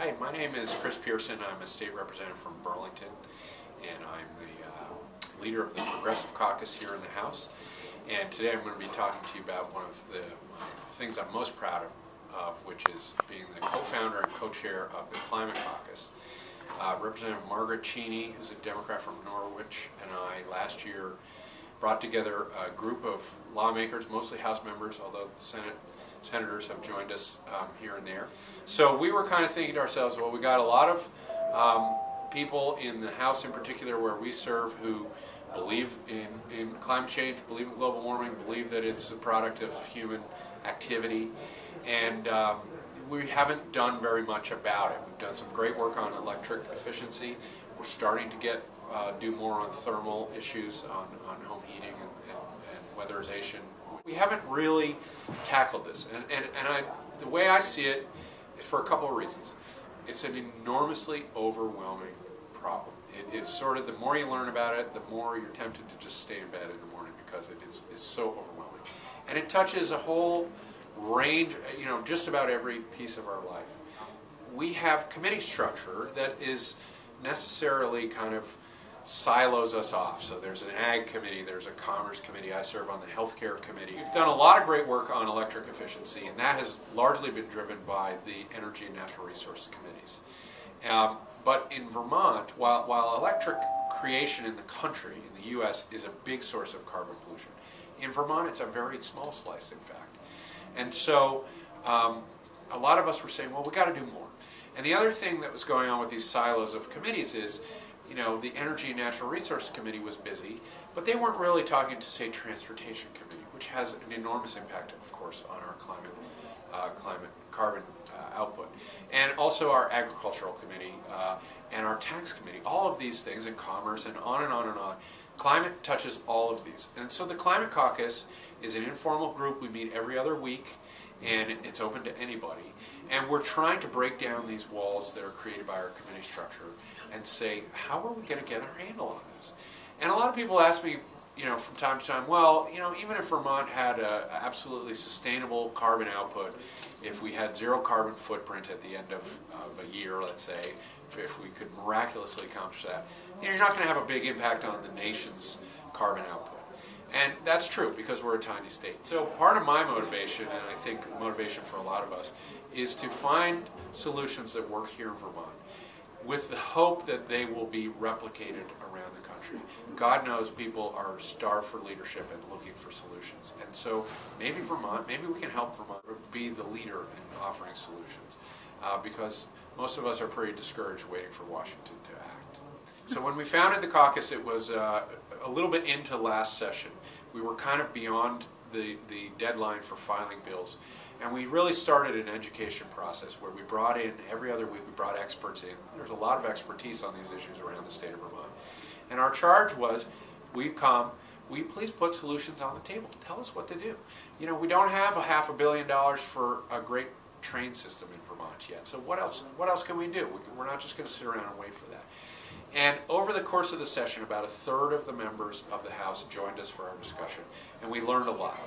Hi, my name is Chris Pearson. I'm a state representative from Burlington, and I'm the uh, leader of the Progressive Caucus here in the House. And today I'm going to be talking to you about one of the things I'm most proud of, of which is being the co-founder and co-chair of the Climate Caucus. Uh, Representative Margaret Cheney, who's a Democrat from Norwich, and I last year brought together a group of lawmakers, mostly House members, although the Senate senators have joined us um, here and there. So we were kind of thinking to ourselves, well, we got a lot of um, people in the House in particular where we serve who believe in, in climate change, believe in global warming, believe that it's a product of human activity, and um, we haven't done very much about it. We've done some great work on electric efficiency. We're starting to get uh, do more on thermal issues, on, on home heating and, and, and weatherization. We haven't really tackled this, and, and, and I, the way I see it is for a couple of reasons. It's an enormously overwhelming problem. It is sort of the more you learn about it, the more you're tempted to just stay in bed in the morning because it is, is so overwhelming. And it touches a whole range, you know, just about every piece of our life. We have committee structure that is necessarily kind of silos us off. So there's an ag committee, there's a commerce committee, I serve on the healthcare committee. We've done a lot of great work on electric efficiency, and that has largely been driven by the energy and natural resource committees. Um, but in Vermont, while, while electric creation in the country, in the U.S., is a big source of carbon pollution, in Vermont it's a very small slice, in fact. And so um, a lot of us were saying, well, we've got to do more. And the other thing that was going on with these silos of committees is you know, the Energy and Natural Resource Committee was busy, but they weren't really talking to, say, Transportation Committee, which has an enormous impact, of course, on our climate, uh, climate carbon uh, output. And also our Agricultural Committee uh, and our Tax Committee, all of these things, and Commerce, and on and on and on. Climate touches all of these. And so the Climate Caucus is an informal group. We meet every other week, and it's open to anybody. And we're trying to break down these walls that are created by our committee structure and say, how are we going to get our handle on this? And a lot of people ask me, you know, from time to time, well, you know, even if Vermont had an absolutely sustainable carbon output, if we had zero carbon footprint at the end of, of a year, let's say, if, if we could miraculously accomplish that, you know, you're not going to have a big impact on the nation's carbon output. And that's true because we're a tiny state. So part of my motivation, and I think motivation for a lot of us, is to find solutions that work here in Vermont with the hope that they will be replicated around the country. God knows people are starved for leadership and looking for solutions. And so maybe Vermont, maybe we can help Vermont be the leader in offering solutions uh, because most of us are pretty discouraged waiting for Washington to act. So when we founded the caucus, it was uh, a little bit into last session. We were kind of beyond the, the deadline for filing bills. And we really started an education process where we brought in, every other week we brought experts in. There's a lot of expertise on these issues around the state of Vermont. And our charge was, we come, we please put solutions on the table. Tell us what to do. You know, we don't have a half a billion dollars for a great train system in Vermont yet. So what else, what else can we do? We're not just going to sit around and wait for that. And over the course of the session, about a third of the members of the House joined us for our discussion, and we learned a lot.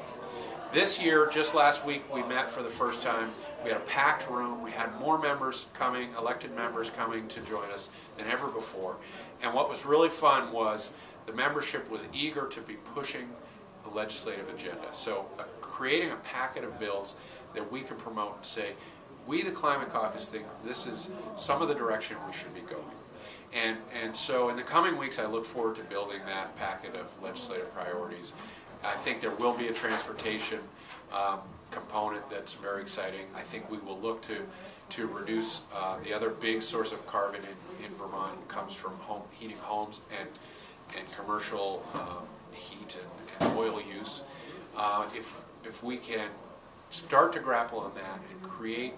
This year, just last week, we met for the first time. We had a packed room. We had more members coming, elected members coming to join us than ever before. And what was really fun was the membership was eager to be pushing the legislative agenda. So uh, creating a packet of bills that we can promote and say, we, the Climate Caucus, think this is some of the direction we should be going. And, and so in the coming weeks, I look forward to building that packet of legislative priorities. I think there will be a transportation um, component that's very exciting. I think we will look to to reduce uh, the other big source of carbon in, in Vermont comes from home heating homes and and commercial um, heat and, and, oil use. Uh, if if we can start to grapple on that and create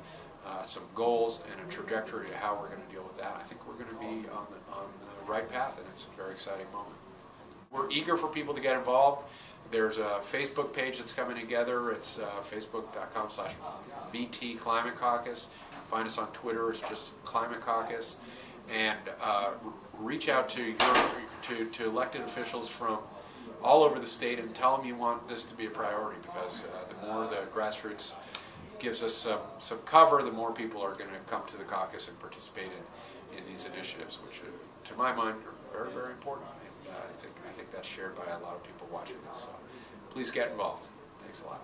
uh, some goals and a trajectory to how we're going to deal with that, I think we're going to be on the, on the right path, and it's a very exciting moment. We're eager for people to get involved. There's a Facebook page that's coming together. It's uh, facebook.com slash VT Climate Caucus. Find us on Twitter. It's just Climate Caucus. And uh, reach out to, your, to, to elected officials from all over the state and tell them you want this to be a priority because uh, the more the grassroots gives us some, some cover, the more people are going to come to the caucus and participate in, in these initiatives, which, uh, to my mind, are very, very important. And uh, I think I think that's shared by a lot of people watching this. So please get involved. Thanks a lot.